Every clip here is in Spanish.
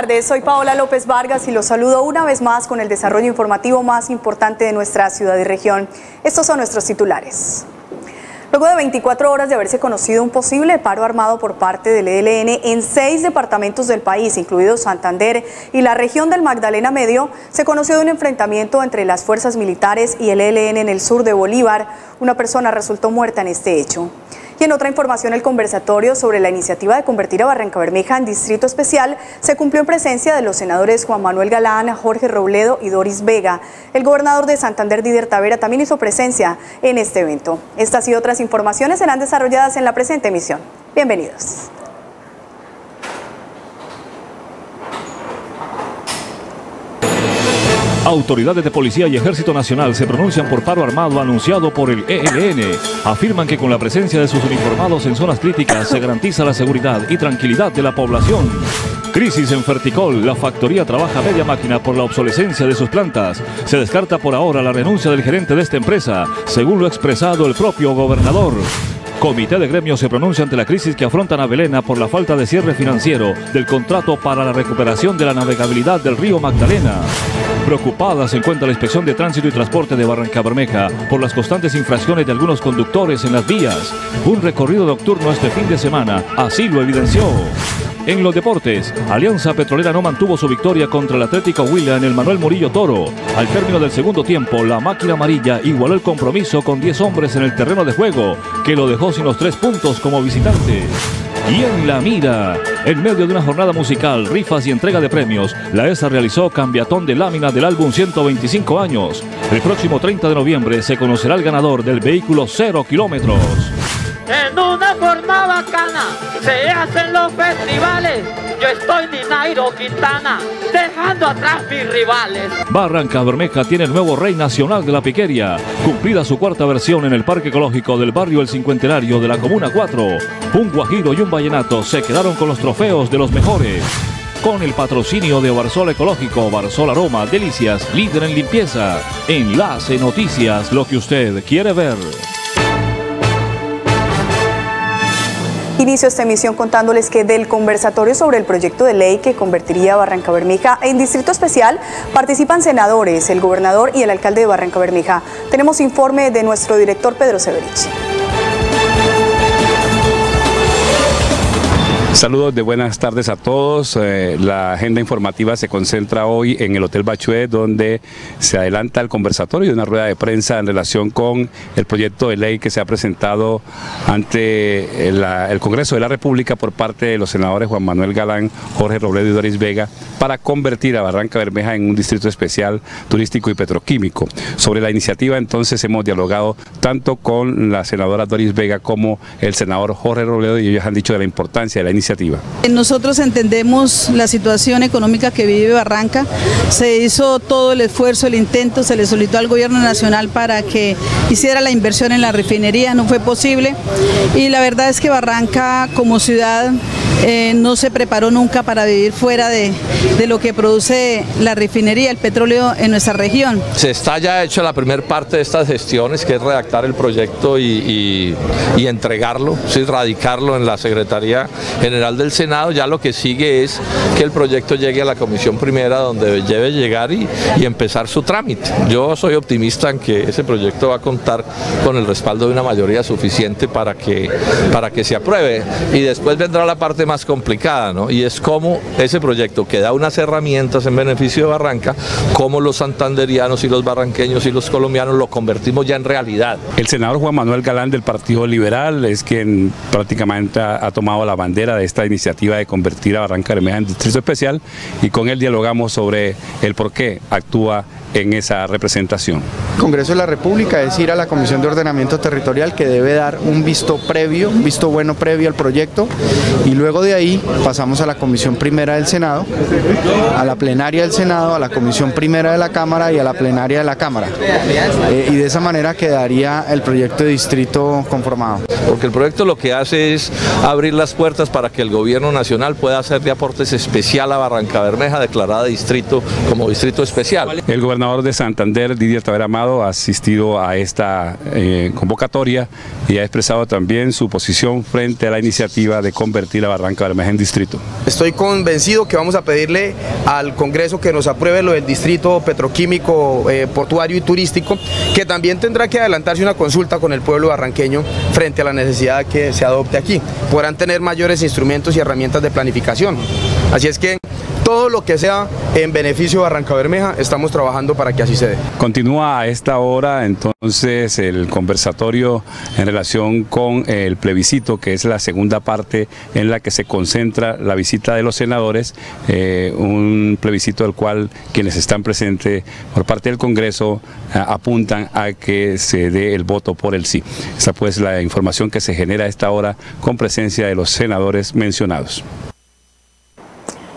Tardes, soy Paola López Vargas y los saludo una vez más con el desarrollo informativo más importante de nuestra ciudad y región. Estos son nuestros titulares. Luego de 24 horas de haberse conocido un posible paro armado por parte del ELN en seis departamentos del país, incluidos Santander y la región del Magdalena Medio, se conoció de un enfrentamiento entre las fuerzas militares y el ELN en el sur de Bolívar. Una persona resultó muerta en este hecho. Y en otra información, el conversatorio sobre la iniciativa de convertir a Barranca Bermeja en distrito especial se cumplió en presencia de los senadores Juan Manuel Galán, Jorge Robledo y Doris Vega. El gobernador de Santander, Didier Tavera, también hizo presencia en este evento. Estas y otras informaciones serán desarrolladas en la presente emisión. Bienvenidos. Autoridades de Policía y Ejército Nacional se pronuncian por paro armado anunciado por el ELN. Afirman que con la presencia de sus uniformados en zonas críticas se garantiza la seguridad y tranquilidad de la población. Crisis en Ferticol. La factoría trabaja media máquina por la obsolescencia de sus plantas. Se descarta por ahora la renuncia del gerente de esta empresa, según lo expresado el propio gobernador. Comité de gremios se pronuncia ante la crisis que afronta Navelena por la falta de cierre financiero del contrato para la recuperación de la navegabilidad del río Magdalena. Preocupada se encuentra la Inspección de Tránsito y Transporte de Barranca Bermeja por las constantes infracciones de algunos conductores en las vías. Un recorrido nocturno este fin de semana así lo evidenció. En los deportes, Alianza Petrolera no mantuvo su victoria contra el Atlético Huila en el Manuel Murillo Toro. Al término del segundo tiempo, la máquina amarilla igualó el compromiso con 10 hombres en el terreno de juego, que lo dejó sin los tres puntos como visitante. Y en la mira, en medio de una jornada musical, rifas y entrega de premios, la ESA realizó cambiatón de lámina del álbum 125 años. El próximo 30 de noviembre se conocerá el ganador del vehículo 0 kilómetros. En una forma bacana se hacen los festivales. Yo estoy ni Nairo Quintana, dejando atrás mis rivales. Barranca Bermeja tiene el nuevo rey nacional de la piquería, cumplida su cuarta versión en el Parque Ecológico del barrio El Cincuentenario de la Comuna 4. Un guajiro y un vallenato se quedaron con los trofeos de los mejores. Con el patrocinio de Barzol Ecológico, Barzol Aroma, Delicias, líder en limpieza. Enlace Noticias, lo que usted quiere ver. Inicio esta emisión contándoles que del conversatorio sobre el proyecto de ley que convertiría Barranca Bermeja en distrito especial participan senadores, el gobernador y el alcalde de Barranca Bermeja. Tenemos informe de nuestro director Pedro Severich. Saludos de buenas tardes a todos. Eh, la agenda informativa se concentra hoy en el Hotel Bachué, donde se adelanta el conversatorio y una rueda de prensa en relación con el proyecto de ley que se ha presentado ante el, el Congreso de la República por parte de los senadores Juan Manuel Galán, Jorge Robledo y Doris Vega para convertir a Barranca Bermeja en un distrito especial turístico y petroquímico. Sobre la iniciativa entonces hemos dialogado tanto con la senadora Doris Vega como el senador Jorge Robledo y ellos han dicho de la importancia de la iniciativa Nosotros entendemos la situación económica que vive Barranca, se hizo todo el esfuerzo, el intento, se le solicitó al gobierno nacional para que hiciera la inversión en la refinería, no fue posible. Y la verdad es que Barranca como ciudad eh, no se preparó nunca para vivir fuera de, de, lo que produce la refinería, el petróleo en nuestra región. Se está ya hecho la primera parte de estas gestiones, que es redactar el proyecto y, y, entregarlo, ¿sí? radicarlo en la Secretaría General del Senado. Ya lo que sigue es que el proyecto llegue a la Comisión Primera, donde debe llegar y, y empezar su trámite. Yo soy optimista en que ese proyecto va a contar con el respaldo de una mayoría suficiente para que, para que se apruebe. Y después vendrá la parte más complicada, ¿no? Y es como ese proyecto que da unas herramientas en beneficio de Barranca, como los santanderianos y los barranqueños y los colombianos lo convertimos ya en realidad. El senador Juan Manuel Galán del Partido Liberal es quien prácticamente ha, ha tomado la bandera de esta iniciativa de convertir a Barranca Bermeja en distrito especial y con él dialogamos sobre el por qué actúa en esa representación. Congreso de la República es ir a la Comisión de Ordenamiento Territorial que debe dar un visto previo, un visto bueno previo al proyecto y luego de ahí pasamos a la Comisión Primera del Senado, a la plenaria del Senado, a la Comisión Primera de la Cámara y a la plenaria de la Cámara. Eh, y de esa manera quedaría el proyecto de distrito conformado. Porque el proyecto lo que hace es abrir las puertas para que el gobierno nacional pueda hacer de aportes especial a Barranca Bermeja, declarada distrito como distrito especial. El gobernador de Santander, Didier Tavera Amado, ha asistido a esta eh, convocatoria y ha expresado también su posición frente a la iniciativa de convertir a Barranca Bermeja en distrito. Estoy convencido que vamos a pedirle al Congreso que nos apruebe lo del distrito petroquímico, eh, portuario y turístico, que también tendrá que adelantarse una consulta con el pueblo barranqueño frente a la necesidad que se adopte aquí. Podrán tener mayores instrumentos y herramientas de planificación. Así es que todo lo que sea en beneficio de Barranca Bermeja, estamos trabajando para que así se dé. Continúa a esta hora entonces el conversatorio en relación con el plebiscito, que es la segunda parte en la que se concentra la visita de los senadores, eh, un plebiscito del cual quienes están presentes por parte del Congreso eh, apuntan a que se dé el voto por el sí. Esta pues la información que se genera a esta hora con presencia de los senadores mencionados.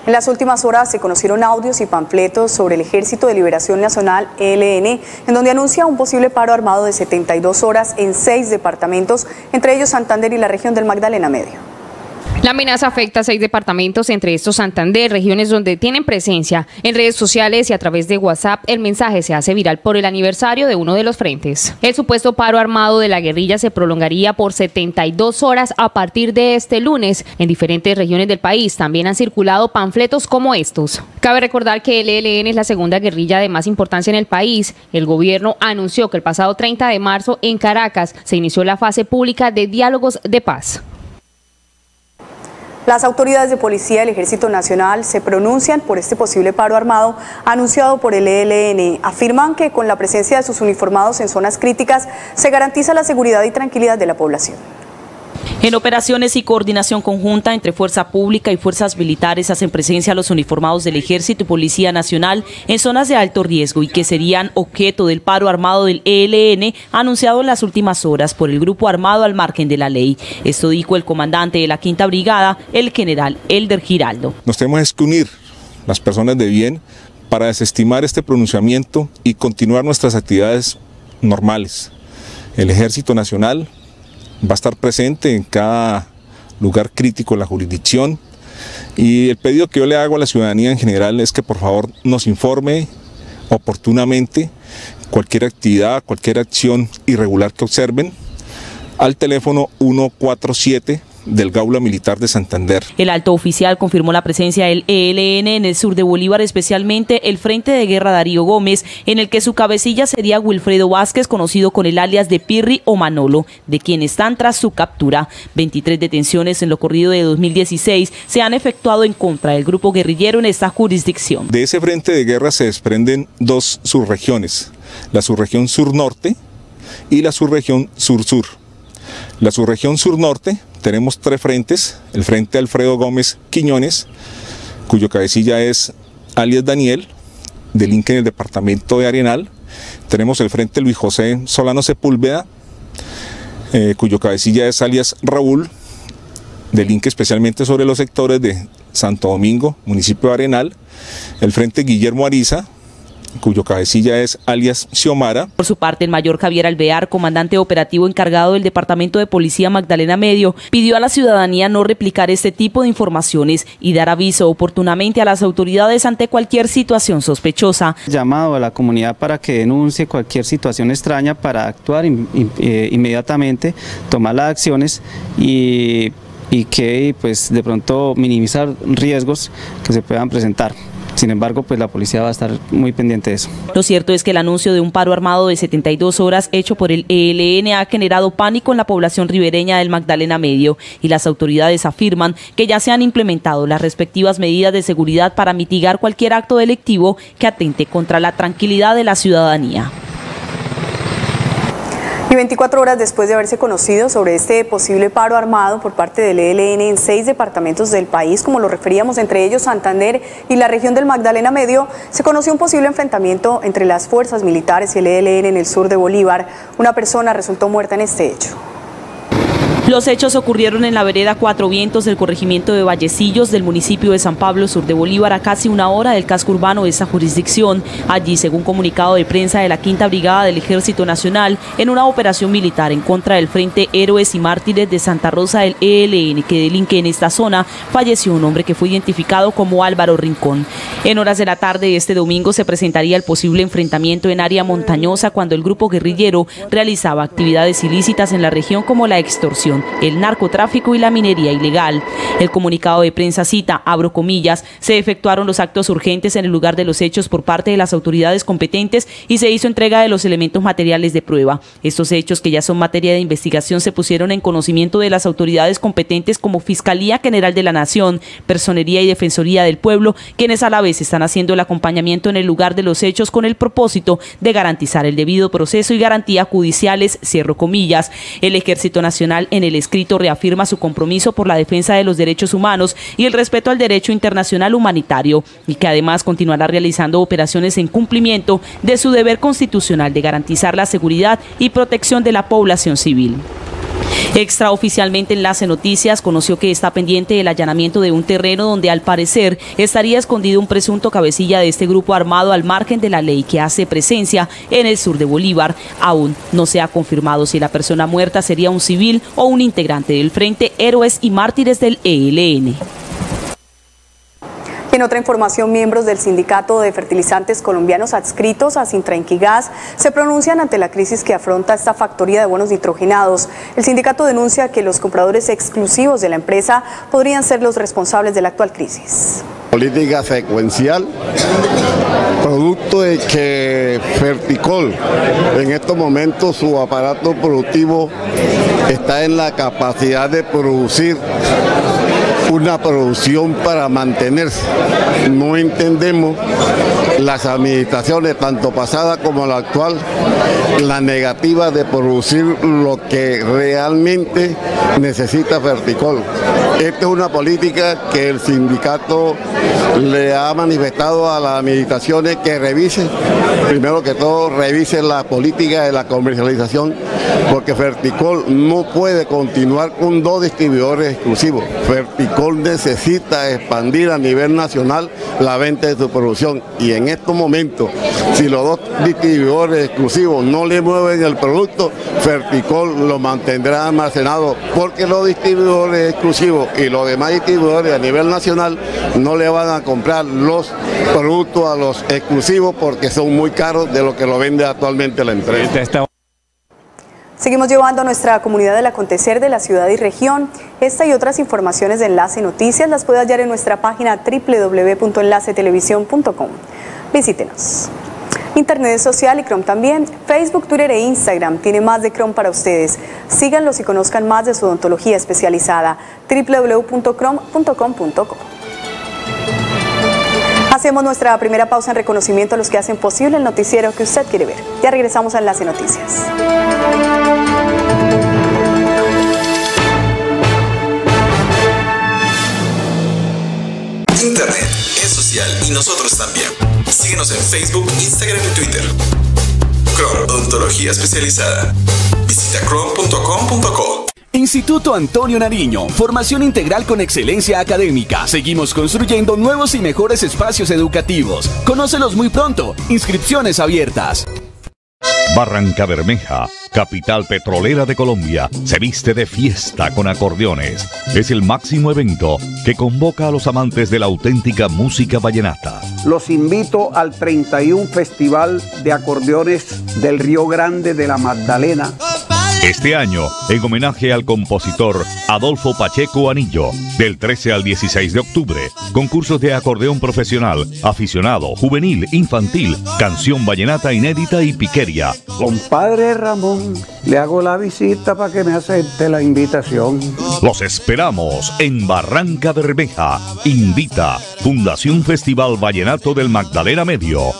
En las últimas horas se conocieron audios y panfletos sobre el Ejército de Liberación Nacional, ELN, en donde anuncia un posible paro armado de 72 horas en seis departamentos, entre ellos Santander y la región del Magdalena Medio. La amenaza afecta a seis departamentos, entre estos Santander, regiones donde tienen presencia en redes sociales y a través de WhatsApp. El mensaje se hace viral por el aniversario de uno de los frentes. El supuesto paro armado de la guerrilla se prolongaría por 72 horas a partir de este lunes. En diferentes regiones del país también han circulado panfletos como estos. Cabe recordar que el ELN es la segunda guerrilla de más importancia en el país. El gobierno anunció que el pasado 30 de marzo en Caracas se inició la fase pública de diálogos de paz. Las autoridades de policía del Ejército Nacional se pronuncian por este posible paro armado anunciado por el ELN. Afirman que con la presencia de sus uniformados en zonas críticas se garantiza la seguridad y tranquilidad de la población. En operaciones y coordinación conjunta entre Fuerza Pública y Fuerzas Militares hacen presencia los uniformados del Ejército y Policía Nacional en zonas de alto riesgo y que serían objeto del paro armado del ELN anunciado en las últimas horas por el grupo armado al margen de la ley. Esto dijo el comandante de la Quinta Brigada, el general Elder Giraldo. Nos tenemos que unir las personas de bien para desestimar este pronunciamiento y continuar nuestras actividades normales. El Ejército Nacional va a estar presente en cada lugar crítico de la jurisdicción. Y el pedido que yo le hago a la ciudadanía en general es que por favor nos informe oportunamente cualquier actividad, cualquier acción irregular que observen al teléfono 147 del Gaula Militar de Santander. El alto oficial confirmó la presencia del ELN en el sur de Bolívar, especialmente el Frente de Guerra Darío Gómez, en el que su cabecilla sería Wilfredo Vázquez, conocido con el alias de Pirri o Manolo, de quien están tras su captura. 23 detenciones en lo corrido de 2016 se han efectuado en contra del grupo guerrillero en esta jurisdicción. De ese Frente de Guerra se desprenden dos subregiones, la subregión sur-norte y la subregión sur-sur. La subregión sur-norte tenemos tres frentes, el frente Alfredo Gómez Quiñones, cuyo cabecilla es alias Daniel, del INCE en el departamento de Arenal, tenemos el frente Luis José Solano Sepúlveda, eh, cuyo cabecilla es alias Raúl, del INCE especialmente sobre los sectores de Santo Domingo, municipio de Arenal, el frente Guillermo Ariza, cuyo cabecilla es alias Xiomara. Por su parte, el mayor Javier Alvear, comandante operativo encargado del Departamento de Policía Magdalena Medio, pidió a la ciudadanía no replicar este tipo de informaciones y dar aviso oportunamente a las autoridades ante cualquier situación sospechosa. Llamado a la comunidad para que denuncie cualquier situación extraña para actuar eh, inmediatamente, tomar las acciones y, y que pues de pronto minimizar riesgos que se puedan presentar. Sin embargo, pues la policía va a estar muy pendiente de eso. Lo cierto es que el anuncio de un paro armado de 72 horas hecho por el ELN ha generado pánico en la población ribereña del Magdalena Medio y las autoridades afirman que ya se han implementado las respectivas medidas de seguridad para mitigar cualquier acto delictivo que atente contra la tranquilidad de la ciudadanía. Y 24 horas después de haberse conocido sobre este posible paro armado por parte del ELN en seis departamentos del país, como lo referíamos, entre ellos Santander y la región del Magdalena Medio, se conoció un posible enfrentamiento entre las fuerzas militares y el ELN en el sur de Bolívar. Una persona resultó muerta en este hecho. Los hechos ocurrieron en la vereda Cuatro Vientos del corregimiento de Vallecillos del municipio de San Pablo, sur de Bolívar, a casi una hora del casco urbano de esa jurisdicción. Allí, según comunicado de prensa de la Quinta Brigada del Ejército Nacional, en una operación militar en contra del Frente Héroes y Mártires de Santa Rosa del ELN que delinque en esta zona, falleció un hombre que fue identificado como Álvaro Rincón. En horas de la tarde de este domingo se presentaría el posible enfrentamiento en área montañosa cuando el grupo guerrillero realizaba actividades ilícitas en la región como la extorsión el narcotráfico y la minería ilegal. El comunicado de prensa cita, abro comillas, se efectuaron los actos urgentes en el lugar de los hechos por parte de las autoridades competentes y se hizo entrega de los elementos materiales de prueba. Estos hechos, que ya son materia de investigación, se pusieron en conocimiento de las autoridades competentes como Fiscalía General de la Nación, Personería y Defensoría del Pueblo, quienes a la vez están haciendo el acompañamiento en el lugar de los hechos con el propósito de garantizar el debido proceso y garantías judiciales, comillas. El Ejército Nacional en el escrito reafirma su compromiso por la defensa de los derechos humanos y el respeto al derecho internacional humanitario y que además continuará realizando operaciones en cumplimiento de su deber constitucional de garantizar la seguridad y protección de la población civil. Extraoficialmente Enlace Noticias conoció que está pendiente el allanamiento de un terreno donde al parecer estaría escondido un presunto cabecilla de este grupo armado al margen de la ley que hace presencia en el sur de Bolívar. Aún no se ha confirmado si la persona muerta sería un civil o un integrante del Frente Héroes y Mártires del ELN. En otra información, miembros del Sindicato de Fertilizantes Colombianos adscritos a Sintra Gas se pronuncian ante la crisis que afronta esta factoría de bonos nitrogenados. El sindicato denuncia que los compradores exclusivos de la empresa podrían ser los responsables de la actual crisis. Política secuencial, producto de que Ferticol en estos momentos su aparato productivo está en la capacidad de producir una producción para mantenerse. No entendemos las administraciones, tanto pasada como la actual, la negativa de producir lo que realmente necesita Verticol. Esta es una política que el sindicato le ha manifestado a las administraciones que revisen, primero que todo revisen la política de la comercialización, porque Verticol no puede continuar con dos distribuidores exclusivos. Verticol necesita expandir a nivel nacional la venta de su producción y en estos momentos, si los dos distribuidores exclusivos no le mueven el producto, Ferticol lo mantendrá almacenado porque los distribuidores exclusivos y los demás distribuidores a nivel nacional no le van a comprar los productos a los exclusivos porque son muy caros de lo que lo vende actualmente la empresa. Seguimos llevando a nuestra comunidad del acontecer de la ciudad y región. Esta y otras informaciones de Enlace Noticias las puede hallar en nuestra página www.enlacetelevisión.com. Visítenos. Internet social y Chrome también. Facebook, Twitter e Instagram tiene más de Chrome para ustedes. Síganlos y conozcan más de su odontología especializada. www.chrome.com.co. Hacemos nuestra primera pausa en reconocimiento a los que hacen posible el noticiero que usted quiere ver. Ya regresamos a Enlace Noticias. Internet es social y nosotros también. Síguenos en Facebook, Instagram y Twitter. Chrome, odontología especializada. Visita chrome.com.co. Instituto Antonio Nariño, formación integral con excelencia académica. Seguimos construyendo nuevos y mejores espacios educativos. Conócelos muy pronto. Inscripciones abiertas. Barranca Bermeja, capital petrolera de Colombia, se viste de fiesta con acordeones. Es el máximo evento que convoca a los amantes de la auténtica música vallenata. Los invito al 31 Festival de Acordeones del Río Grande de la Magdalena este año, en homenaje al compositor Adolfo Pacheco Anillo, del 13 al 16 de octubre, concursos de acordeón profesional, aficionado, juvenil, infantil, canción vallenata inédita y piqueria. Compadre Ramón, le hago la visita para que me acepte la invitación. Los esperamos en Barranca Bermeja. Invita Fundación Festival Vallenato del Magdalena Medio.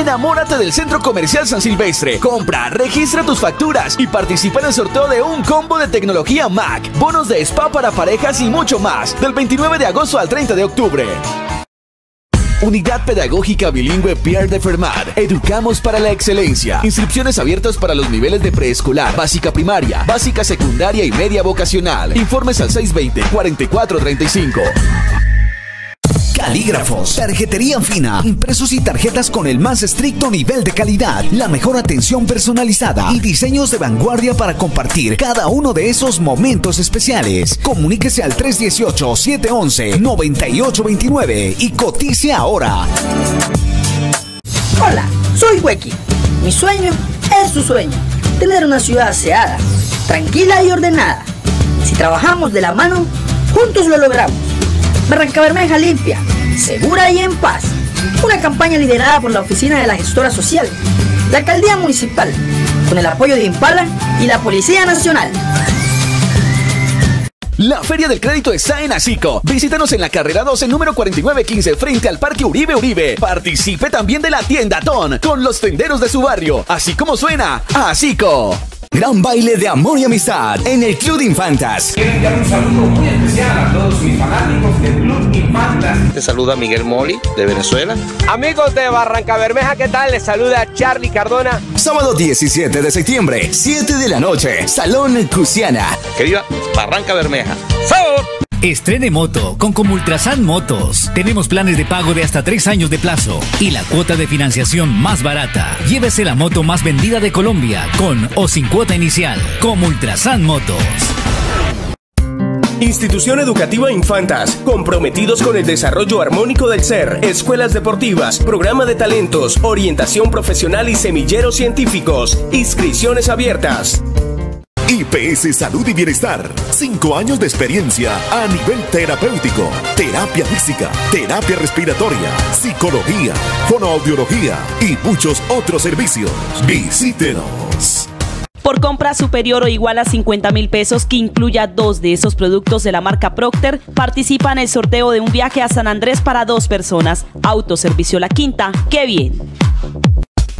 Enamórate del Centro Comercial San Silvestre. Compra, registra tus facturas y participa en el sorteo de un combo de tecnología Mac, bonos de spa para parejas y mucho más. Del 29 de agosto al 30 de octubre. Unidad Pedagógica Bilingüe Pierre de Fermat. Educamos para la excelencia. Inscripciones abiertas para los niveles de preescolar, básica primaria, básica secundaria y media vocacional. Informes al 620-4435. Calígrafos, tarjetería fina, impresos y tarjetas con el más estricto nivel de calidad, la mejor atención personalizada y diseños de vanguardia para compartir cada uno de esos momentos especiales. Comuníquese al 318-711-9829 y cotice ahora. Hola, soy Weki. Mi sueño es su sueño. Tener una ciudad aseada, tranquila y ordenada. Si trabajamos de la mano, juntos lo logramos. Barranca Bermeja limpia, segura y en paz. Una campaña liderada por la Oficina de la Gestora Social, la Alcaldía Municipal, con el apoyo de Impala y la Policía Nacional. La Feria del Crédito está en Asico. Visítanos en la carrera 12, número 4915, frente al Parque Uribe Uribe. Participe también de la tienda Ton con los tenderos de su barrio, así como suena, Asico. Gran baile de amor y amistad en el Club de Infantas. Quiero enviar un saludo muy especial a todos mis fanáticos del Club Infantas. Te saluda Miguel Moli de Venezuela. Amigos de Barranca Bermeja, ¿qué tal? Les saluda Charlie Cardona. Sábado 17 de septiembre, 7 de la noche, Salón Cusiana. Que viva Barranca Bermeja. ¡Sabor! Estrene moto con Comultrasan Motos. Tenemos planes de pago de hasta tres años de plazo y la cuota de financiación más barata. Llévese la moto más vendida de Colombia con o sin cuota inicial. Comultrasan Motos. Institución Educativa Infantas, comprometidos con el desarrollo armónico del ser, escuelas deportivas, programa de talentos, orientación profesional y semilleros científicos. Inscripciones abiertas. IPS Salud y Bienestar. Cinco años de experiencia a nivel terapéutico, terapia física, terapia respiratoria, psicología, fonoaudiología y muchos otros servicios. Visítenos. Por compra superior o igual a 50 mil pesos que incluya dos de esos productos de la marca Procter, participa en el sorteo de un viaje a San Andrés para dos personas. Autoservicio La Quinta, ¡qué bien!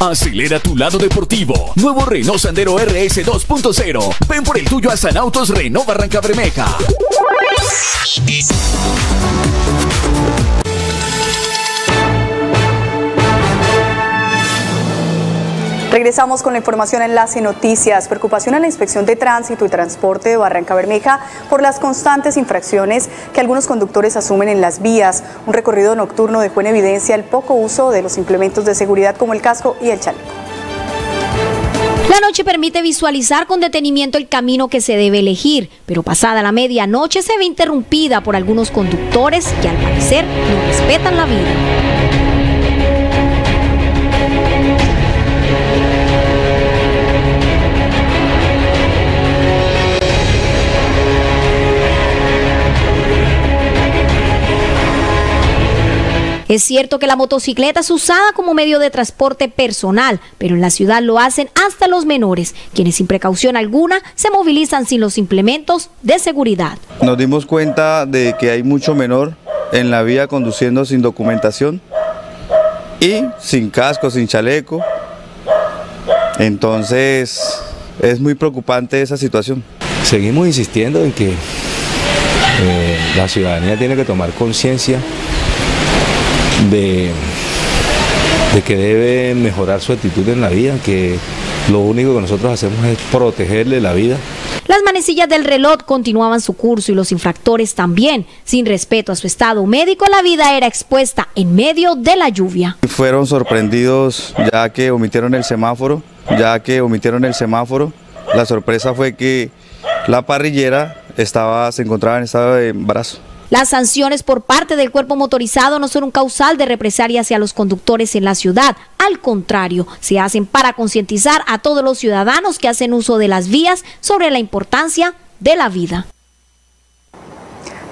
Acelera tu lado deportivo. Nuevo Renault Sandero RS 2.0. Ven por el tuyo a San Autos Renault Barranca Bermeja. Regresamos con la información Enlace Noticias. Preocupación en la inspección de tránsito y transporte de Barranca Bermeja por las constantes infracciones que algunos conductores asumen en las vías. Un recorrido nocturno dejó en evidencia el poco uso de los implementos de seguridad como el casco y el chaleco. La noche permite visualizar con detenimiento el camino que se debe elegir, pero pasada la medianoche se ve interrumpida por algunos conductores que al parecer no respetan la vida. Es cierto que la motocicleta es usada como medio de transporte personal, pero en la ciudad lo hacen hasta los menores, quienes sin precaución alguna se movilizan sin los implementos de seguridad. Nos dimos cuenta de que hay mucho menor en la vía conduciendo sin documentación y sin casco, sin chaleco. Entonces es muy preocupante esa situación. Seguimos insistiendo en que eh, la ciudadanía tiene que tomar conciencia de, de que debe mejorar su actitud en la vida, que lo único que nosotros hacemos es protegerle la vida. Las manecillas del reloj continuaban su curso y los infractores también. Sin respeto a su estado médico, la vida era expuesta en medio de la lluvia. Fueron sorprendidos ya que omitieron el semáforo, ya que omitieron el semáforo. La sorpresa fue que la parrillera estaba, se encontraba en estado de embarazo. Las sanciones por parte del cuerpo motorizado no son un causal de represalia hacia los conductores en la ciudad. Al contrario, se hacen para concientizar a todos los ciudadanos que hacen uso de las vías sobre la importancia de la vida.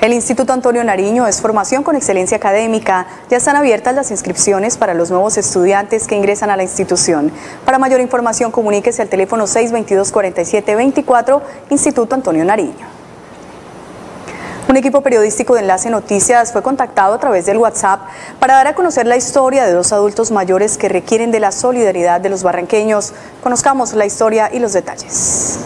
El Instituto Antonio Nariño es formación con excelencia académica. Ya están abiertas las inscripciones para los nuevos estudiantes que ingresan a la institución. Para mayor información, comuníquese al teléfono 622-4724, Instituto Antonio Nariño. Un equipo periodístico de Enlace Noticias fue contactado a través del WhatsApp para dar a conocer la historia de dos adultos mayores que requieren de la solidaridad de los barranqueños. Conozcamos la historia y los detalles.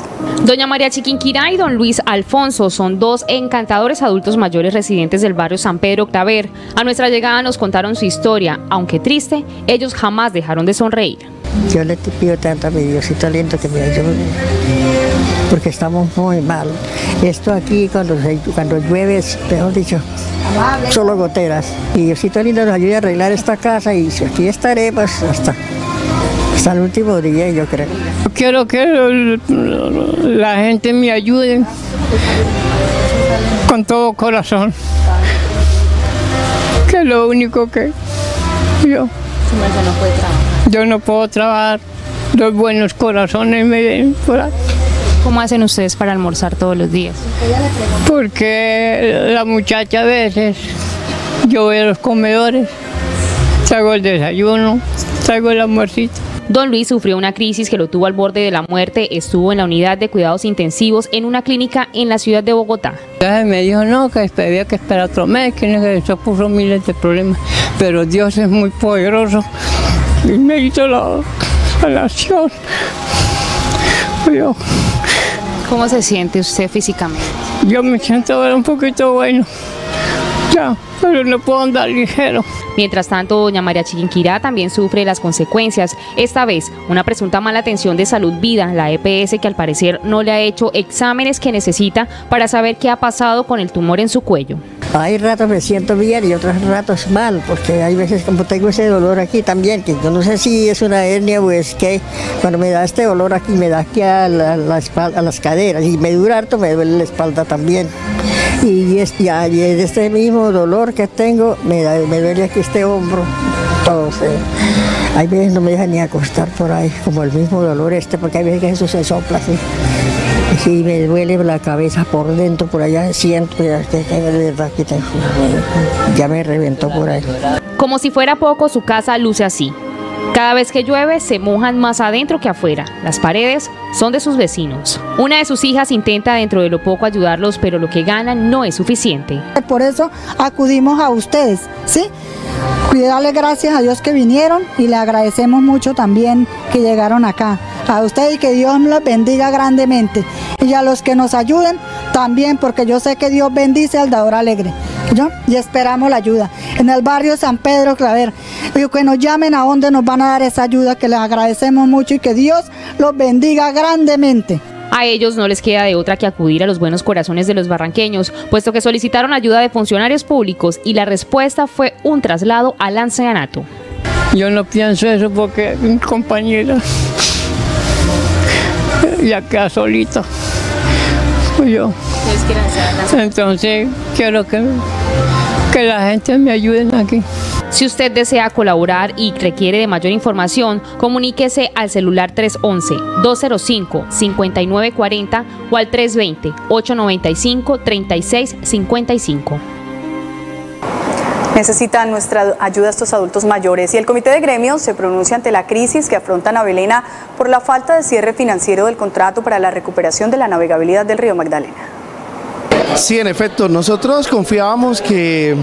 Doña María Chiquinquirá y don Luis Alfonso son dos encantadores adultos mayores residentes del barrio San Pedro Octaver. A nuestra llegada nos contaron su historia, aunque triste, ellos jamás dejaron de sonreír. Yo le pido tanto a mi Diosito lindo que me ayude, porque estamos muy mal. Esto aquí cuando, cuando llueve es, mejor dicho, solo goteras. Y Diosito lindo nos ayude a arreglar esta casa y aquí estaremos pues, hasta, hasta el último día, yo creo. Quiero que la gente me ayude con todo corazón. Que es lo único que yo. Yo no puedo trabajar. Los buenos corazones me ven por ahí. ¿Cómo hacen ustedes para almorzar todos los días? Porque la muchacha a veces, yo a los comedores, traigo el desayuno, traigo el almuercito. Don Luis sufrió una crisis que lo tuvo al borde de la muerte. Estuvo en la unidad de cuidados intensivos en una clínica en la ciudad de Bogotá. Me dijo no, que había que esperar otro mes, que eso puso miles de problemas. Pero Dios es muy poderoso y me hizo la sanación. Yo, ¿Cómo se siente usted físicamente? Yo me siento un poquito bueno. Ya, pero no puedo andar ligero. Mientras tanto, doña María Chiquinquirá también sufre las consecuencias. Esta vez, una presunta mala atención de salud vida, la EPS, que al parecer no le ha hecho exámenes que necesita para saber qué ha pasado con el tumor en su cuello. Hay ratos me siento bien y otros ratos mal, porque hay veces como tengo ese dolor aquí también, que yo no sé si es una hernia o es que cuando me da este dolor aquí, me da aquí a, la, espalda, a las caderas y me dura harto, me duele la espalda también. Y, es, este mismo dolor que tengo, me, me duele aquí este hombro, todo. Hay veces no me deja ni acostar por ahí, como el mismo dolor este, porque hay veces que eso se sopla así. Sí, me duele la cabeza por dentro, por allá siento ya, ya me reventó por ahí. Como si fuera poco, su casa luce así. Cada vez que llueve se mojan más adentro que afuera. Las paredes son de sus vecinos. Una de sus hijas intenta dentro de lo poco ayudarlos, pero lo que ganan no es suficiente. Por eso acudimos a ustedes, ¿sí? Cuidarle gracias a Dios que vinieron y le agradecemos mucho también que llegaron acá. A ustedes y que Dios los bendiga grandemente. Y a los que nos ayuden también, porque yo sé que Dios bendice al dador alegre. ¿Yo? Y esperamos la ayuda. En el barrio San Pedro Claver, que nos llamen a donde nos van a dar esa ayuda, que les agradecemos mucho y que Dios los bendiga grandemente. A ellos no les queda de otra que acudir a los buenos corazones de los barranqueños, puesto que solicitaron ayuda de funcionarios públicos y la respuesta fue un traslado al ancianato. Yo no pienso eso porque mi compañera ya queda solita. Yo. Entonces quiero que, que la gente me ayude aquí. Si usted desea colaborar y requiere de mayor información, comuníquese al celular 311-205-5940 o al 320-895-3655. Necesitan nuestra ayuda estos adultos mayores y el Comité de Gremios se pronuncia ante la crisis que afronta Navelena por la falta de cierre financiero del contrato para la recuperación de la navegabilidad del río Magdalena. Sí, en efecto, nosotros confiábamos que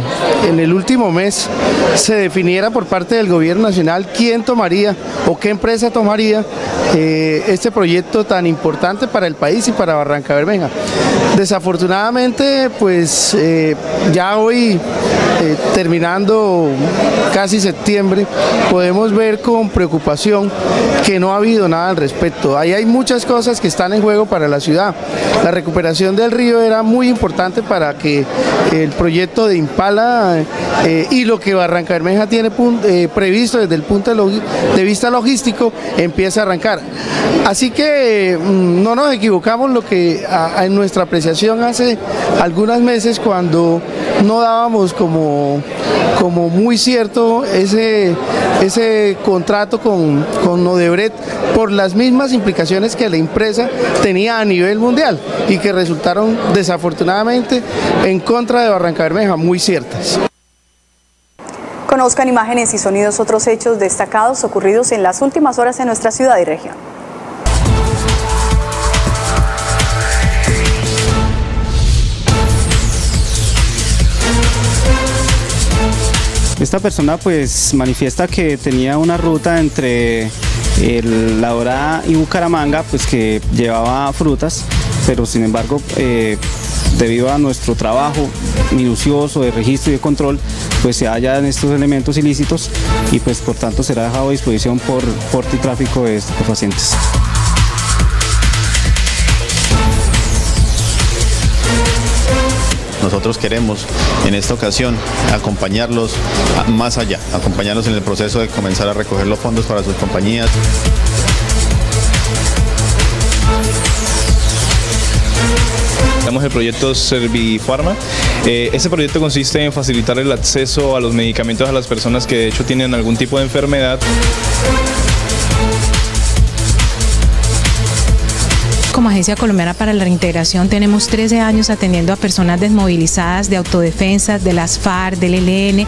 en el último mes se definiera por parte del gobierno nacional quién tomaría o qué empresa tomaría eh, este proyecto tan importante para el país y para Barranca Bermeja. Desafortunadamente, pues eh, ya hoy, eh, terminando casi septiembre, podemos ver con preocupación que no ha habido nada al respecto. Ahí hay muchas cosas que están en juego para la ciudad. La recuperación del río era muy importante para que el proyecto de Impala eh, y lo que Barranca Bermeja tiene previsto desde el punto de, vista logístico empiece a arrancar. Así que mm, no nos equivocamos lo que en nuestra apreciación hace algunos meses cuando no dábamos como, como muy cierto ese, ese contrato con, con Odebrecht por las mismas implicaciones que la empresa tenía a nivel mundial y que resultaron en contra de Barranca Bermeja, muy ciertas. Conozcan imágenes y sonidos otros hechos destacados ocurridos en las últimas horas en nuestra ciudad y región. Esta persona pues manifiesta que tenía una ruta entre eh, La Dorada y Bucaramanga, pues que llevaba frutas, pero sin embargo eh, debido a nuestro trabajo minucioso de registro y de control, pues se hallan estos elementos ilícitos y pues por tanto será dejado a disposición por porte y tráfico de estupefacientes. Nosotros queremos en esta ocasión acompañarlos más allá, acompañarlos en el proceso de comenzar a recoger los fondos para sus compañías. El proyecto Servifarma. Eh, este proyecto consiste en facilitar el acceso a los medicamentos a las personas que de hecho tienen algún tipo de enfermedad. Como Agencia Colombiana para la Reintegración tenemos 13 años atendiendo a personas desmovilizadas de autodefensa, de las FARC, del ELN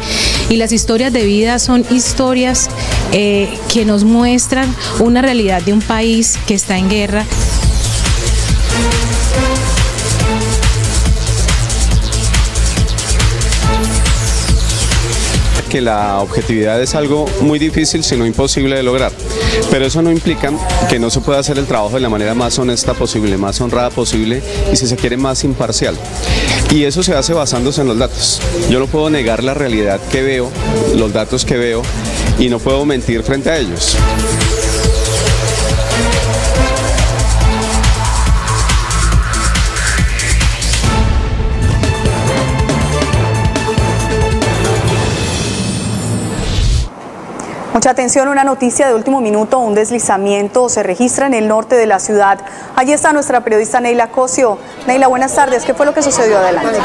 y las historias de vida son historias eh, que nos muestran una realidad de un país que está en guerra. Que la objetividad es algo muy difícil, si no imposible de lograr. Pero eso no implica que no se pueda hacer el trabajo de la manera más honesta posible, más honrada posible y si se quiere más imparcial. Y eso se hace basándose en los datos. Yo no puedo negar la realidad que veo, los datos que veo y no puedo mentir frente a ellos. Mucha atención, una noticia de último minuto, un deslizamiento se registra en el norte de la ciudad. Allí está nuestra periodista Neila Cosio. Neila, buenas tardes. ¿Qué fue lo que sucedió adelante?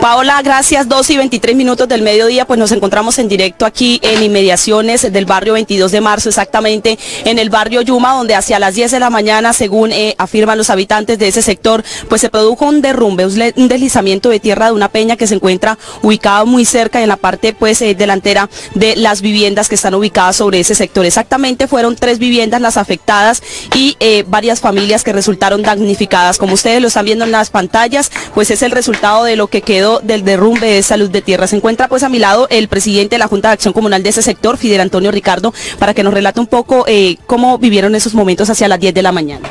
Paola, gracias. 2 y 23 minutos del mediodía, pues nos encontramos en directo aquí en inmediaciones del barrio 22 de marzo, exactamente en el barrio Yuma, donde hacia las 10 de la mañana, según eh, afirman los habitantes de ese sector, pues se produjo un derrumbe, un deslizamiento de tierra de una peña que se encuentra ubicada muy cerca en la parte pues eh, delantera de las viviendas que están ubicadas sobre ese sector. Exactamente fueron tres viviendas las afectadas y eh, varias familias que resultaron damnificadas. Como ustedes lo están viendo en las pantallas, pues es el resultado de lo que quedó del derrumbe de esa luz de tierra. Se encuentra pues a mi lado el presidente de la Junta de Acción Comunal de ese sector, Fidel Antonio Ricardo, para que nos relate un poco eh, cómo vivieron esos momentos hacia las 10 de la mañana.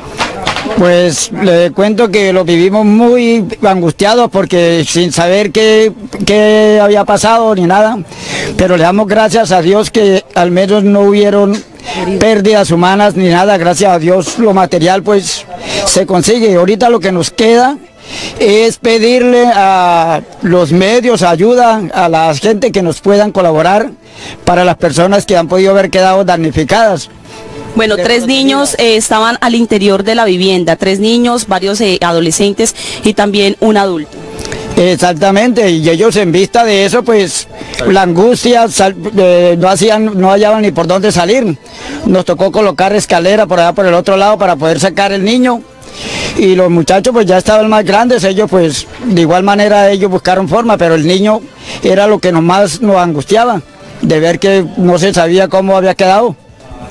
Pues le cuento que lo vivimos muy angustiados porque sin saber qué había pasado ni nada, pero le damos gracias a Dios que al menos no hubieron pérdidas humanas ni nada, gracias a Dios lo material pues se consigue. Ahorita lo que nos queda es pedirle a los medios ayuda, a la gente que nos puedan colaborar para las personas que han podido haber quedado damnificadas. Bueno, tres niños eh, estaban al interior de la vivienda, tres niños, varios eh, adolescentes y también un adulto. Exactamente, y ellos en vista de eso, pues la angustia, eh, no hacían, no hallaban ni por dónde salir. Nos tocó colocar escalera por allá por el otro lado para poder sacar el niño. Y los muchachos pues ya estaban más grandes, ellos pues de igual manera ellos buscaron forma, pero el niño era lo que nos más nos angustiaba, de ver que no se sabía cómo había quedado.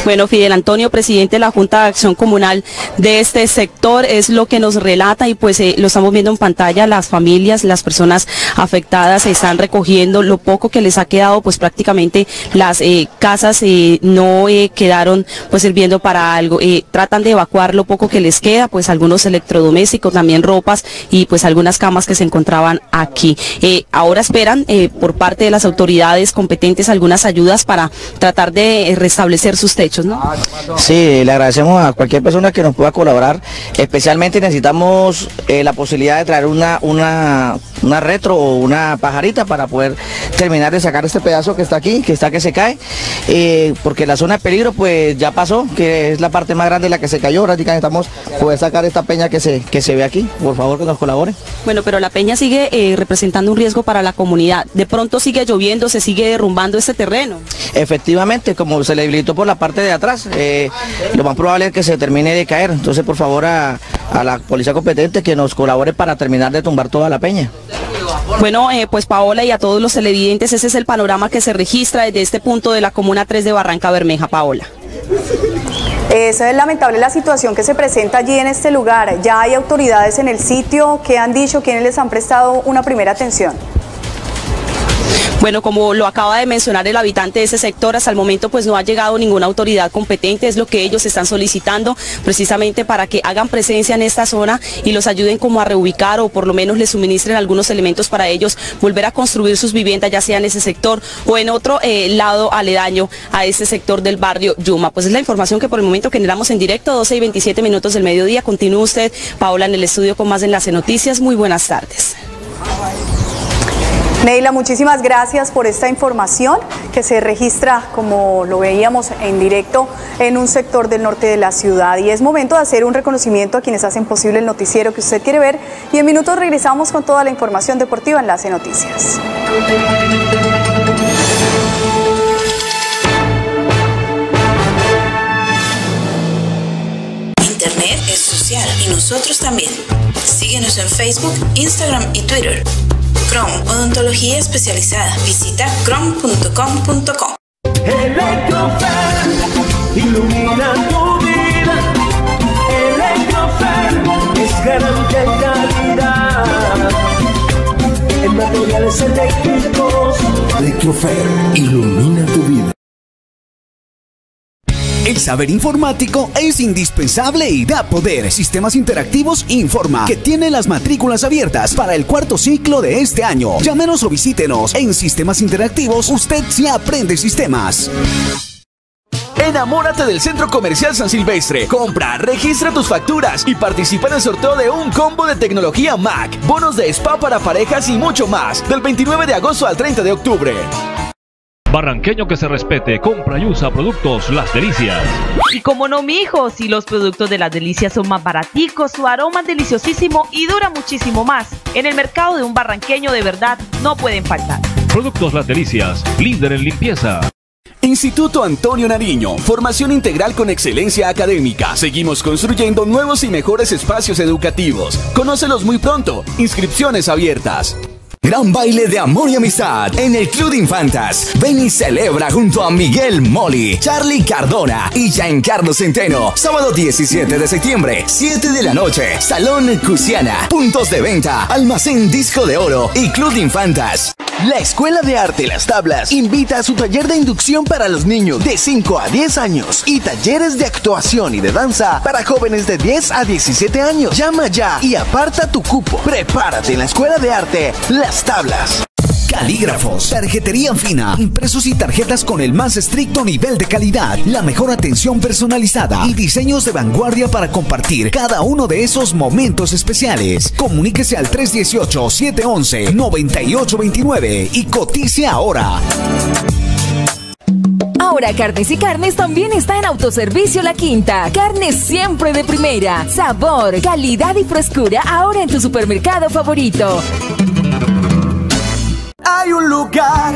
Bueno, Fidel Antonio, presidente de la Junta de Acción Comunal de este sector, es lo que nos relata y pues eh, lo estamos viendo en pantalla, las familias, las personas afectadas están recogiendo lo poco que les ha quedado, pues prácticamente las eh, casas eh, no quedaron pues sirviendo para algo, tratan de evacuar lo poco que les queda, pues algunos electrodomésticos, también ropas y pues algunas camas que se encontraban aquí. Ahora esperan por parte de las autoridades competentes algunas ayudas para tratar de restablecer sus techos, ¿no? Sí, le agradecemos a cualquier persona que nos pueda colaborar. Especialmente necesitamos eh, la posibilidad de traer una, una, una retro o una pajarita para poder terminar de sacar este pedazo que está aquí, que está que se cae. Eh, porque la zona de peligro pues ya pasó, que es la parte más grande la que se cayó. Prácticamente necesitamos poder sacar esta peña que se, que se ve aquí. Por favor que nos colabore. Bueno, pero la peña sigue eh, representando un riesgo para la comunidad. De pronto sigue lloviendo, se sigue derrumbando este terreno. Efectivamente, como se le debilitó por la parte de atrás, eh, lo más probable es que se termine de caer. Entonces, por favor, a, a la policía competente que nos colabore para terminar de tumbar toda la peña. Bueno, eh, pues Paola y a todos los televidentes, ese es el panorama que se registra desde este punto de la Comuna 3 de Barranca Bermeja, Paola. Es eh, lamentable la situación que se presenta allí en este lugar. Ya hay autoridades en el sitio que han dicho quiénes les han prestado una primera atención. Bueno, como lo acaba de mencionar el habitante de ese sector, hasta el momento pues no ha llegado ninguna autoridad competente, es lo que ellos están solicitando precisamente para que hagan presencia en esta zona y los ayuden como a reubicar o por lo menos les suministren algunos elementos para ellos volver a construir sus viviendas, ya sea en ese sector o en otro eh, lado aledaño a ese sector del barrio Yuma. Pues es la información que por el momento generamos en directo, 12 y 27 minutos del mediodía. Continúe usted, Paola, en el estudio con más Enlace Noticias. Muy buenas tardes. Neila, muchísimas gracias por esta información que se registra, como lo veíamos en directo, en un sector del norte de la ciudad. Y es momento de hacer un reconocimiento a quienes hacen posible el noticiero que usted quiere ver. Y en minutos regresamos con toda la información deportiva en Enlace Noticias. Internet es social y nosotros también. Síguenos en Facebook, Instagram y Twitter. Chrome, odontología especializada. Visita chrome.com.co. Electrofer, ilumina tu vida. Electrofer es garantía y calidad. En materiales eléctricos. Electrofer, ilumina tu vida. El saber informático es indispensable y da poder. Sistemas Interactivos informa que tiene las matrículas abiertas para el cuarto ciclo de este año. Llámenos o visítenos. En Sistemas Interactivos usted sí aprende sistemas. Enamórate del Centro Comercial San Silvestre. Compra, registra tus facturas y participa en el sorteo de un combo de tecnología Mac, bonos de spa para parejas y mucho más. Del 29 de agosto al 30 de octubre. Barranqueño que se respete, compra y usa productos Las Delicias. Y como no, mijo, si los productos de Las Delicias son más baraticos, su aroma es deliciosísimo y dura muchísimo más. En el mercado de un barranqueño de verdad no pueden faltar. Productos Las Delicias, líder en limpieza. Instituto Antonio Nariño, formación integral con excelencia académica. Seguimos construyendo nuevos y mejores espacios educativos. Conócelos muy pronto. Inscripciones abiertas. Gran baile de amor y amistad en el Club de Infantas. Ven y celebra junto a Miguel Moli, Charlie Cardona y Giancarlo Centeno. Sábado 17 de septiembre, 7 de la noche. Salón Cusiana. Puntos de venta, Almacén Disco de Oro y Club de Infantas. La Escuela de Arte Las Tablas invita a su taller de inducción para los niños de 5 a 10 años y talleres de actuación y de danza para jóvenes de 10 a 17 años. Llama ya y aparta tu cupo. Prepárate en la Escuela de Arte Las Tablas. Calígrafos, tarjetería fina, impresos y tarjetas con el más estricto nivel de calidad, la mejor atención personalizada y diseños de vanguardia para compartir cada uno de esos momentos especiales. Comuníquese al 318-711-9829 y cotice ahora. Ahora Carnes y Carnes también está en Autoservicio La Quinta. Carnes siempre de primera. Sabor, calidad y frescura ahora en tu supermercado favorito. Hay un lugar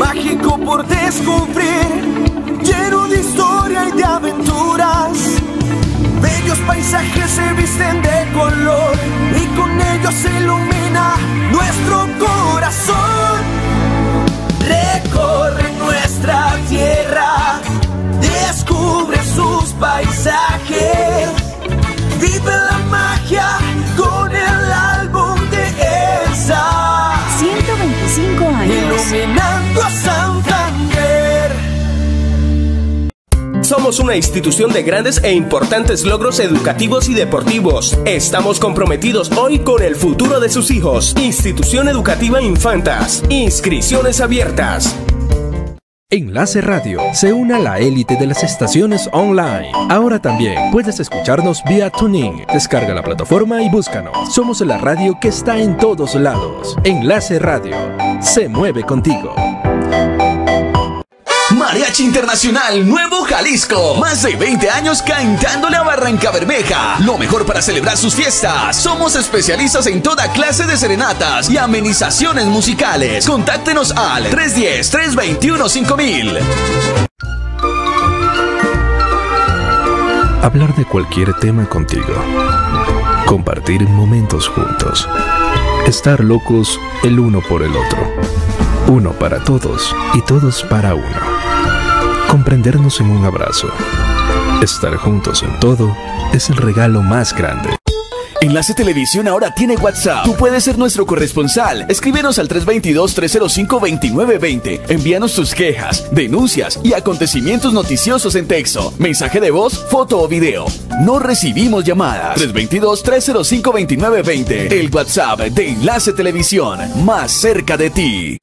mágico por descubrir, lleno de historia y de aventuras. Bellos paisajes se visten de color y con ellos se ilumina nuestro corazón. Recorre nuestra tierra, descubre sus paisajes, vive la magia Somos una institución de grandes e importantes logros educativos y deportivos. Estamos comprometidos hoy con el futuro de sus hijos. Institución Educativa Infantas. Inscripciones abiertas. Enlace Radio se une a la élite de las estaciones online. Ahora también puedes escucharnos vía Tuning. Descarga la plataforma y búscanos. Somos la radio que está en todos lados. Enlace Radio se mueve contigo. Mariachi Internacional Nuevo Jalisco. Más de 20 años cantándole a Barranca Bermeja. Lo mejor para celebrar sus fiestas. Somos especialistas en toda clase de serenatas y amenizaciones musicales. Contáctenos al 310-321-5000. Hablar de cualquier tema contigo. Compartir momentos juntos. Estar locos el uno por el otro. Uno para todos y todos para uno. Comprendernos en un abrazo. Estar juntos en todo es el regalo más grande. Enlace Televisión ahora tiene WhatsApp. Tú puedes ser nuestro corresponsal. Escríbenos al 322-305-2920. Envíanos tus quejas, denuncias y acontecimientos noticiosos en texto. Mensaje de voz, foto o video. No recibimos llamadas. 322-305-2920. El WhatsApp de Enlace Televisión. Más cerca de ti.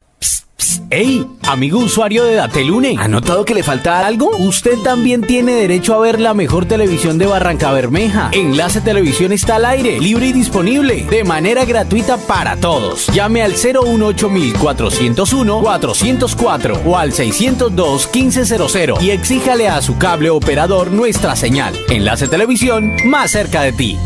¡Ey! Amigo usuario de Datelune, ¿ha notado que le falta algo? Usted también tiene derecho a ver la mejor televisión de Barranca Bermeja. Enlace Televisión está al aire, libre y disponible, de manera gratuita para todos. Llame al 018-401-404 o al 602-1500 y exíjale a su cable operador nuestra señal. Enlace Televisión, más cerca de ti.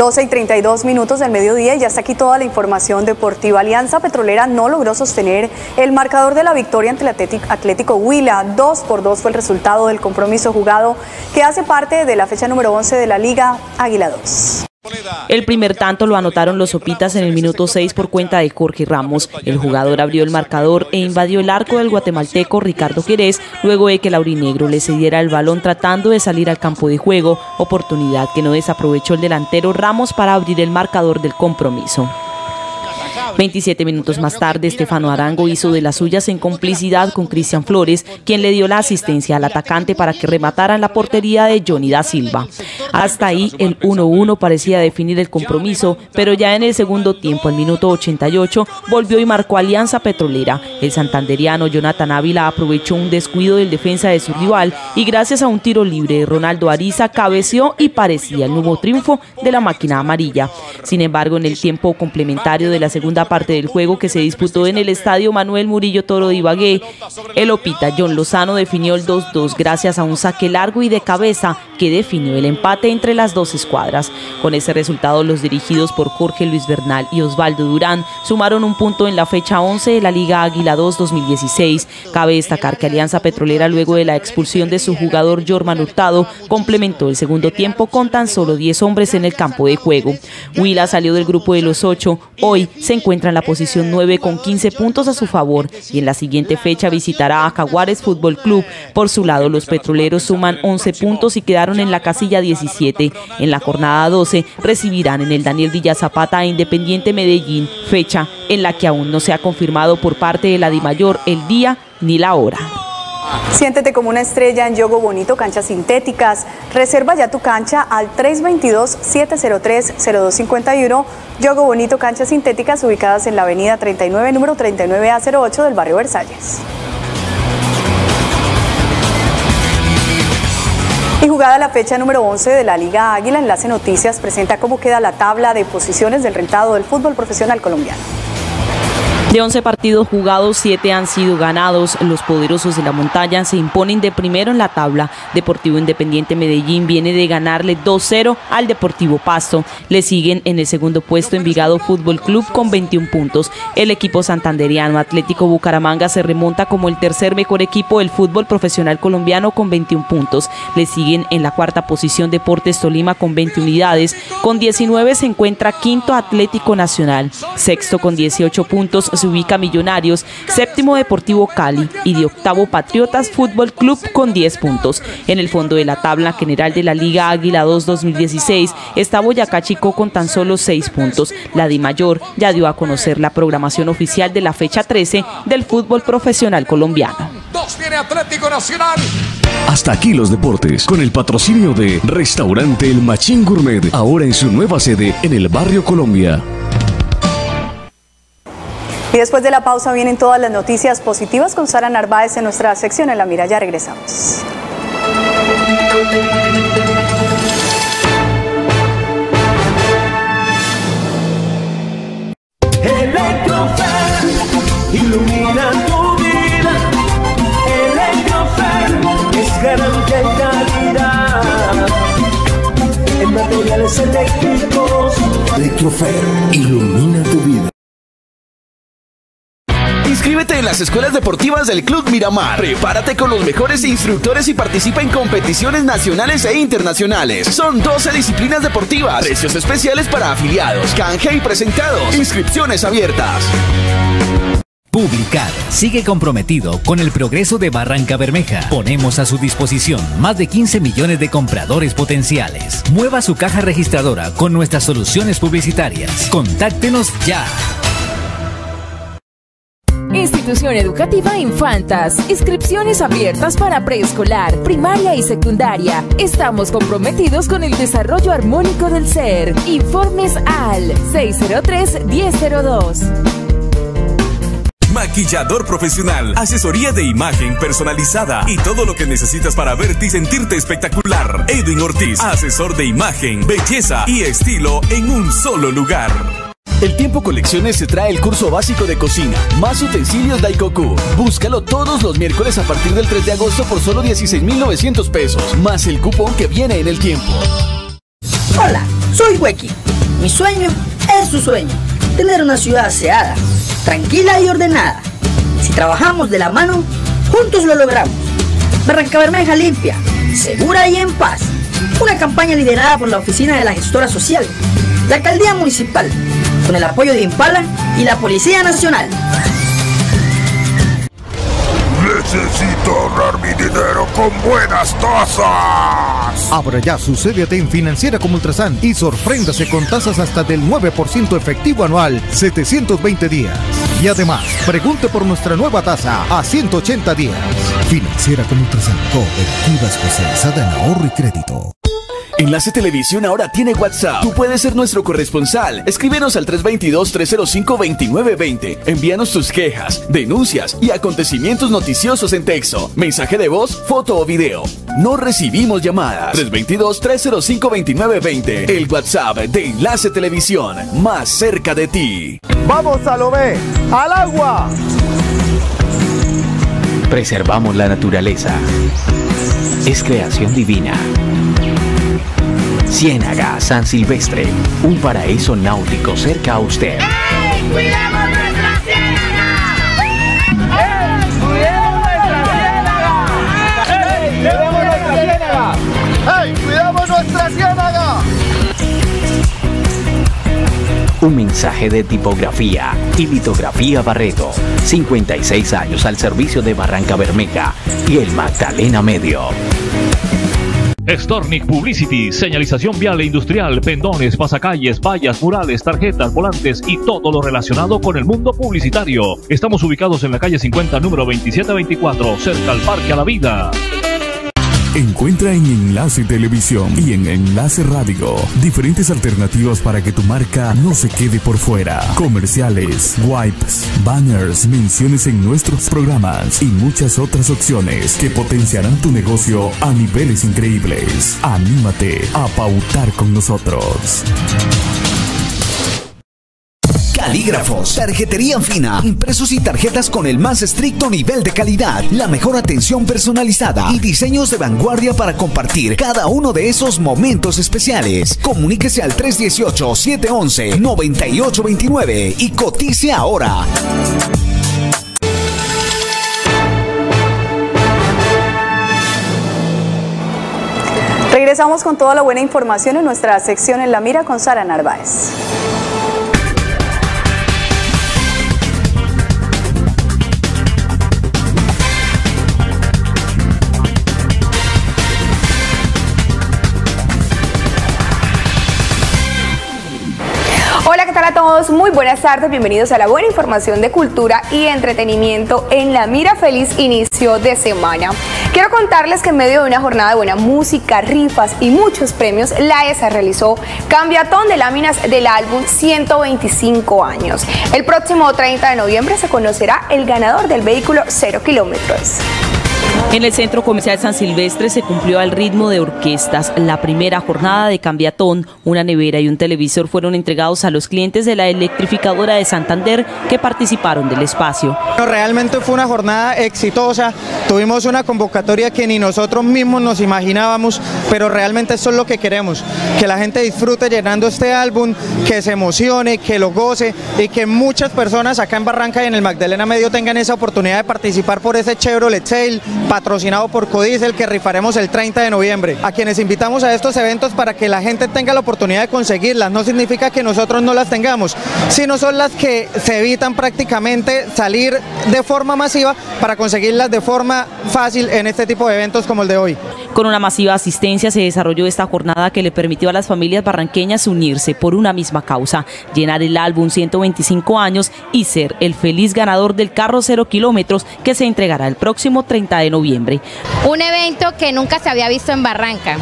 12 y 32 minutos del mediodía y ya está aquí toda la información deportiva. Alianza Petrolera no logró sostener el marcador de la victoria ante el Atlético Huila. 2 por 2 fue el resultado del compromiso jugado que hace parte de la fecha número 11 de la Liga Águila 2. El primer tanto lo anotaron los Sopitas en el minuto 6 por cuenta de Jorge Ramos. El jugador abrió el marcador e invadió el arco del guatemalteco Ricardo Jerez luego de que el aurinegro le cediera el balón tratando de salir al campo de juego, oportunidad que no desaprovechó el delantero Ramos para abrir el marcador del compromiso. 27 minutos más tarde, Estefano Arango hizo de las suyas en complicidad con Cristian Flores, quien le dio la asistencia al atacante para que rematara en la portería de Johnny da Silva. Hasta ahí, el 1-1 parecía definir el compromiso, pero ya en el segundo tiempo, al minuto 88, volvió y marcó Alianza Petrolera. El santanderiano Jonathan Ávila aprovechó un descuido del defensa de su rival y gracias a un tiro libre Ronaldo Ariza cabeció y parecía el nuevo triunfo de la máquina amarilla. Sin embargo, en el tiempo complementario de la segunda parte del juego que se disputó en el estadio Manuel Murillo Toro de Ibagué. El Opita John Lozano definió el 2-2 gracias a un saque largo y de cabeza que definió el empate entre las dos escuadras. Con ese resultado, los dirigidos por Jorge Luis Bernal y Osvaldo Durán sumaron un punto en la fecha 11 de la Liga Águila 2 2016. Cabe destacar que Alianza Petrolera, luego de la expulsión de su jugador Jorman Hurtado, complementó el segundo tiempo con tan solo 10 hombres en el campo de juego. Huila salió del grupo de los 8. Hoy se encuentra encuentra en la posición 9 con 15 puntos a su favor y en la siguiente fecha visitará a Jaguares Fútbol Club. Por su lado, los petroleros suman 11 puntos y quedaron en la casilla 17. En la jornada 12 recibirán en el Daniel Villa Zapata a Independiente Medellín, fecha en la que aún no se ha confirmado por parte de la DIMAYOR el día ni la hora. Siéntete como una estrella en Yogo Bonito Canchas Sintéticas. Reserva ya tu cancha al 322-703-0251. Yogo Bonito Canchas Sintéticas ubicadas en la avenida 39, número 39A08 del barrio Versalles. Y jugada la fecha número 11 de la Liga Águila, Enlace Noticias presenta cómo queda la tabla de posiciones del rentado del fútbol profesional colombiano. De 11 partidos jugados, 7 han sido ganados. Los poderosos de la montaña se imponen de primero en la tabla. Deportivo Independiente Medellín viene de ganarle 2-0 al Deportivo Pasto. Le siguen en el segundo puesto Envigado Fútbol Club con 21 puntos. El equipo santanderiano Atlético Bucaramanga se remonta como el tercer mejor equipo del fútbol profesional colombiano con 21 puntos. Le siguen en la cuarta posición Deportes Tolima con 20 unidades. Con 19 se encuentra quinto Atlético Nacional. Sexto con 18 puntos se ubica Millonarios, séptimo Deportivo Cali y de octavo Patriotas Fútbol Club con 10 puntos. En el fondo de la tabla general de la Liga Águila 2 2016 está Boyacá Chico con tan solo 6 puntos. La Di Mayor ya dio a conocer la programación oficial de la fecha 13 del fútbol profesional colombiano. Atlético Nacional. Hasta aquí los deportes, con el patrocinio de Restaurante El Machín Gourmet, ahora en su nueva sede en el barrio Colombia. Y después de la pausa vienen todas las noticias positivas con Sara Narváez en nuestra sección en la mira. Ya regresamos. Electrofer, ilumina tu vida. Electrofer es garantía y calidad. En materiales eléctricos. Electrofer ilumina tu vida. Inscríbete en las escuelas deportivas del Club Miramar. Prepárate con los mejores instructores y participa en competiciones nacionales e internacionales. Son 12 disciplinas deportivas, precios especiales para afiliados, canje y presentados. Inscripciones abiertas. Publicar sigue comprometido con el progreso de Barranca Bermeja. Ponemos a su disposición más de 15 millones de compradores potenciales. Mueva su caja registradora con nuestras soluciones publicitarias. Contáctenos ya. Institución Educativa Infantas. Inscripciones abiertas para preescolar, primaria y secundaria. Estamos comprometidos con el desarrollo armónico del ser. Informes al 603-1002. Maquillador profesional, asesoría de imagen personalizada y todo lo que necesitas para verte y sentirte espectacular. Edwin Ortiz, asesor de imagen, belleza y estilo en un solo lugar. El Tiempo Colecciones se trae el curso básico de cocina, más utensilios Daikoku. Búscalo todos los miércoles a partir del 3 de agosto por solo 16,900 pesos, más el cupón que viene en el tiempo. Hola, soy Weki. Mi sueño es su sueño, tener una ciudad aseada, tranquila y ordenada. Si trabajamos de la mano, juntos lo logramos. Barranca Bermeja limpia, segura y en paz. Una campaña liderada por la Oficina de la Gestora Social, la Alcaldía Municipal, con el apoyo de Impala y la Policía Nacional. Necesito ahorrar mi dinero con buenas tasas. Abra ya su CDT en Financiera como Ultrasan y sorpréndase con tasas hasta del 9% efectivo anual, 720 días. Y además, pregunte por nuestra nueva tasa a 180 días. Financiera como Ultrasan, cooperativa especializada en ahorro y crédito. Enlace Televisión ahora tiene WhatsApp. Tú puedes ser nuestro corresponsal. Escríbenos al 322-305-2920. Envíanos tus quejas, denuncias y acontecimientos noticiosos en texto, mensaje de voz, foto o video. No recibimos llamadas. 322-305-2920. El WhatsApp de Enlace Televisión. Más cerca de ti. Vamos a lo B. Al agua. Preservamos la naturaleza. Es creación divina. Ciénaga San Silvestre, un paraíso náutico cerca a usted. ¡Cuidemos nuestra ciénaga! ¡Cuidemos nuestra ciénaga! ¡Cuidemos nuestra ciénaga! ¡Hey! ¡Cuidamos nuestra ciénaga! Un mensaje de tipografía y litografía Barreto. 56 años al servicio de Barranca Bermeja y el Magdalena Medio. Stornic Publicity, señalización vial e industrial, pendones, pasacalles, vallas, murales, tarjetas, volantes y todo lo relacionado con el mundo publicitario. Estamos ubicados en la calle 50, número 2724, cerca al Parque a la Vida. Encuentra en Enlace Televisión y en Enlace Radio diferentes alternativas para que tu marca no se quede por fuera. Comerciales, wipes, banners, menciones en nuestros programas y muchas otras opciones que potenciarán tu negocio a niveles increíbles. Anímate a pautar con nosotros. Calígrafos, tarjetería fina, impresos y tarjetas con el más estricto nivel de calidad, la mejor atención personalizada y diseños de vanguardia para compartir cada uno de esos momentos especiales. Comuníquese al 318-711-9829 y cotice ahora. Regresamos con toda la buena información en nuestra sección En la Mira con Sara Narváez. Muy buenas tardes, bienvenidos a la buena información de cultura y entretenimiento en la Mira Feliz inicio de semana. Quiero contarles que en medio de una jornada de buena música, rifas y muchos premios, la ESA realizó cambiatón de láminas del álbum 125 años. El próximo 30 de noviembre se conocerá el ganador del vehículo 0 kilómetros. En el Centro Comercial San Silvestre se cumplió al ritmo de orquestas. La primera jornada de Cambiatón, una nevera y un televisor fueron entregados a los clientes de la electrificadora de Santander que participaron del espacio. Realmente fue una jornada exitosa, tuvimos una convocatoria que ni nosotros mismos nos imaginábamos, pero realmente eso es lo que queremos, que la gente disfrute llenando este álbum, que se emocione, que lo goce y que muchas personas acá en Barranca y en el Magdalena Medio tengan esa oportunidad de participar por ese Chevrolet Sale patrocinado por Codicel que rifaremos el 30 de noviembre. A quienes invitamos a estos eventos para que la gente tenga la oportunidad de conseguirlas. No significa que nosotros no las tengamos, sino son las que se evitan prácticamente salir de forma masiva para conseguirlas de forma fácil en este tipo de eventos como el de hoy. Con una masiva asistencia se desarrolló esta jornada que le permitió a las familias barranqueñas unirse por una misma causa, llenar el álbum 125 años y ser el feliz ganador del carro cero kilómetros que se entregará el próximo 30 de noviembre. Un evento que nunca se había visto en Barranca.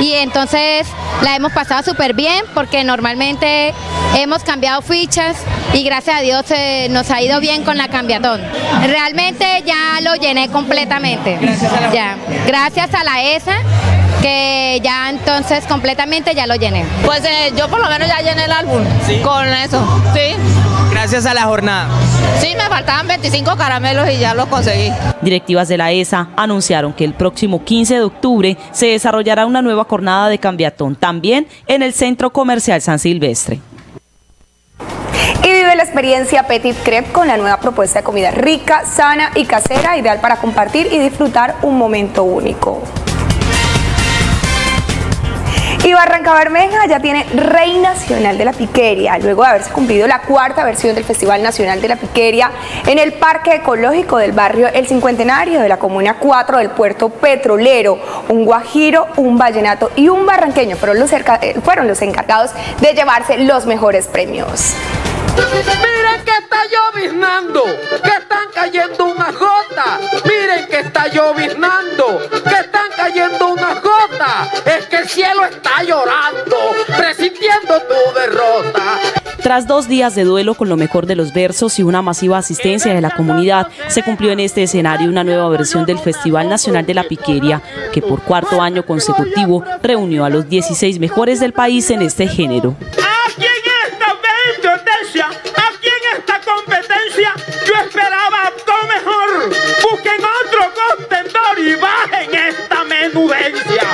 Y entonces la hemos pasado súper bien porque normalmente hemos cambiado fichas y gracias a Dios eh, nos ha ido bien con la cambiatón. Realmente ya lo llené completamente. Gracias a la, ya. Gracias a la ESA que ya entonces completamente ya lo llené. Pues eh, yo por lo menos ya llené el álbum con eso, sí. Gracias a la jornada. Sí, me faltaban 25 caramelos y ya los conseguí. Directivas de la ESA anunciaron que el próximo 15 de octubre se desarrollará una nueva jornada de cambiatón, también en el Centro Comercial San Silvestre. Y vive la experiencia Petit Crepe con la nueva propuesta de comida rica, sana y casera, ideal para compartir y disfrutar un momento único. Barranca Bermeja ya tiene Rey Nacional de la Piqueria, luego de haberse cumplido la cuarta versión del Festival Nacional de la Piqueria en el Parque Ecológico del barrio El Cincuentenario de la Comuna 4 del Puerto Petrolero. Un guajiro, un vallenato y un barranqueño fueron los, eh, fueron los encargados de llevarse los mejores premios. Miren que está lloviznando, que están cayendo unas gotas. Miren que está lloviznando, que están cayendo unas gotas. Es que el cielo está llorando, presintiendo tu derrota. Tras dos días de duelo con lo mejor de los versos y una masiva asistencia de la comunidad, se cumplió en este escenario una nueva versión del Festival Nacional de la Piqueria, que por cuarto año consecutivo reunió a los 16 mejores del país en este género. Aquí en esta aquí en esta competencia, yo esperaba todo mejor. Busquen otro contendor y bajen esta menudencia.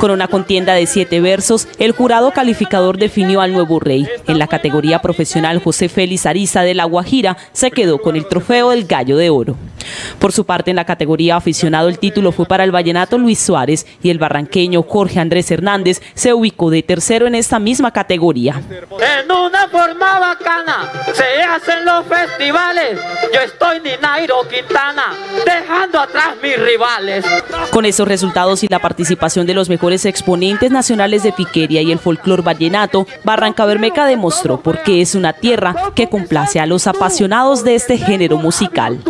Con una contienda de siete versos, el jurado calificador definió al nuevo rey. En la categoría profesional, José Félix Ariza de La Guajira se quedó con el trofeo del Gallo de Oro. Por su parte, en la categoría aficionado, el título fue para el vallenato Luis Suárez y el barranqueño Jorge Andrés Hernández se ubicó de tercero en esta misma categoría. En una forma bacana se hacen los festivales. Yo estoy ni Nairo Quintana, dejando atrás mis rivales. Con esos resultados y la participación de los mejores exponentes nacionales de piquería y el folclor vallenato, Barranca Bermeja demostró por qué es una tierra que complace a los apasionados de este género musical.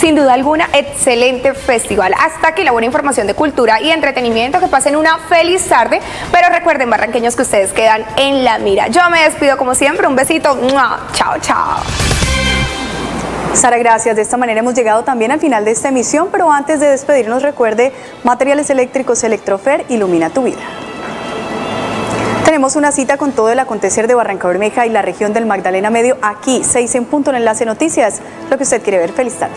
Sin duda alguna, excelente festival. Hasta aquí la buena información de cultura y entretenimiento. Que pasen una feliz tarde. Pero recuerden, barranqueños, que ustedes quedan en la mira. Yo me despido como siempre. Un besito. Chao, chao. Sara, gracias. De esta manera hemos llegado también al final de esta emisión, pero antes de despedirnos recuerde, materiales eléctricos Electrofer ilumina tu vida. Tenemos una cita con todo el acontecer de Barranca Bermeja y la región del Magdalena Medio aquí, 6 en punto en Enlace Noticias. Lo que usted quiere ver. Feliz tarde.